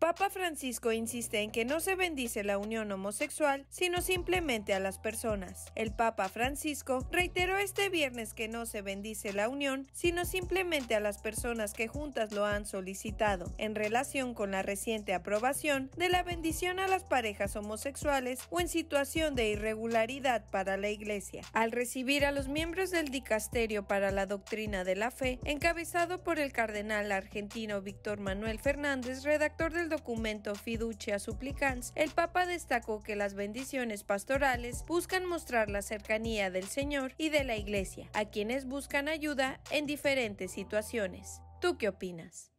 Papa Francisco insiste en que no se bendice la unión homosexual, sino simplemente a las personas. El Papa Francisco reiteró este viernes que no se bendice la unión, sino simplemente a las personas que juntas lo han solicitado, en relación con la reciente aprobación de la bendición a las parejas homosexuales o en situación de irregularidad para la Iglesia. Al recibir a los miembros del Dicasterio para la Doctrina de la Fe, encabezado por el cardenal argentino Víctor Manuel Fernández, redactor del documento Fiducia Supplicans, el Papa destacó que las bendiciones pastorales buscan mostrar la cercanía del Señor y de la Iglesia, a quienes buscan ayuda en diferentes situaciones. ¿Tú qué opinas?